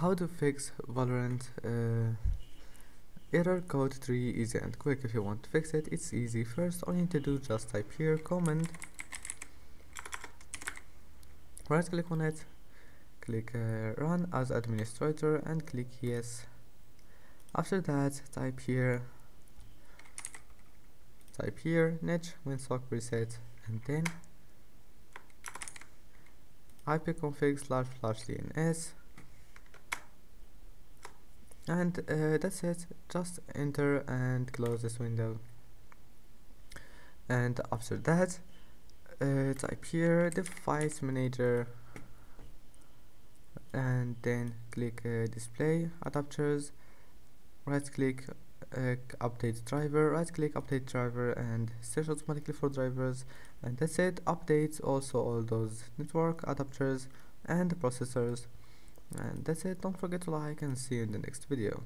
how to fix Valorant uh, error code 3 easy and quick. If you want to fix it it's easy. First all you need to do just type here command right click on it. Click uh, run as administrator and click yes. After that type here. Type here netsh winsock preset and then ipconfig slash slash dns and uh, that's it. Just enter and close this window. And after that uh, type here device manager. And then click uh, display adapters. Right click uh, update driver. Right click update driver and search automatically for drivers. And that's it. Updates also all those network adapters and processors and that's it. Don't forget to like and see you in the next video